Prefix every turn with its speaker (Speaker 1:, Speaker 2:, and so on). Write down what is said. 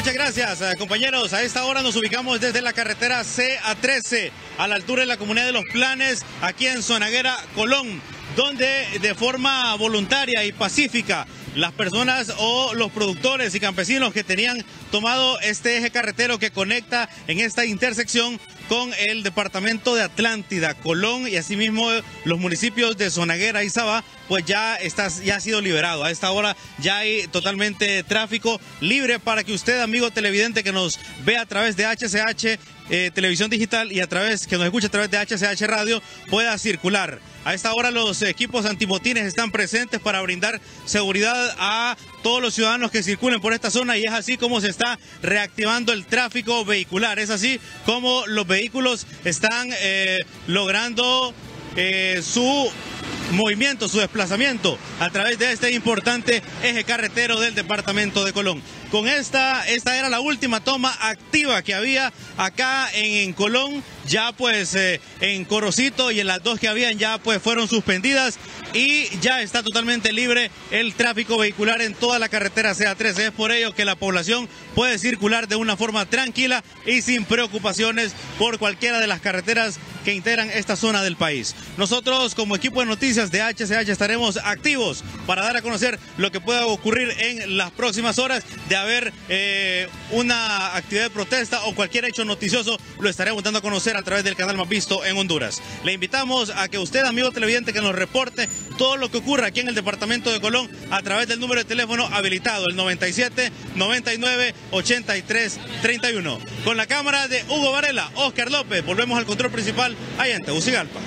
Speaker 1: Muchas gracias, eh, compañeros. A esta hora nos ubicamos desde la carretera CA13, a la altura de la comunidad de Los Planes, aquí en Zonaguera, Colón, donde de forma voluntaria y pacífica las personas o los productores y campesinos que tenían tomado este eje carretero que conecta en esta intersección con el departamento de Atlántida, Colón y asimismo los municipios de Zonaguera y Sabá, pues ya, ya ha sido liberado. A esta hora ya hay totalmente tráfico libre para que usted, amigo televidente que nos ve a través de HCH eh, Televisión Digital y a través, que nos escucha a través de HCH Radio, pueda circular. A esta hora los equipos antibotines están presentes para brindar seguridad a todos los ciudadanos que circulen por esta zona y es así como se está reactivando el tráfico vehicular. Es así como los vehículos están eh, logrando eh, su movimiento, su desplazamiento a través de este importante eje carretero del departamento de Colón. Con esta, esta era la última toma activa que había acá en, Colón, ya pues eh, en Corocito y en las dos que habían ya pues fueron suspendidas y ya está totalmente libre el tráfico vehicular en toda la carretera CA13. Es por ello que la población puede circular de una forma tranquila y sin preocupaciones por cualquiera de las carreteras que integran esta zona del país. Nosotros como equipo de noticias de HCH estaremos activos para dar a conocer lo que pueda ocurrir en las próximas horas de haber eh, una actividad de protesta o cualquier hecho noticioso, lo estaremos dando a conocer a través del canal más visto en Honduras. Le invitamos a que usted, amigo televidente, que nos reporte todo lo que ocurra aquí en el departamento de Colón a través del número de teléfono habilitado, el 97 99 83 31. Con la cámara de Hugo Varela, Oscar López, volvemos al control principal allá en Tegucigalpa.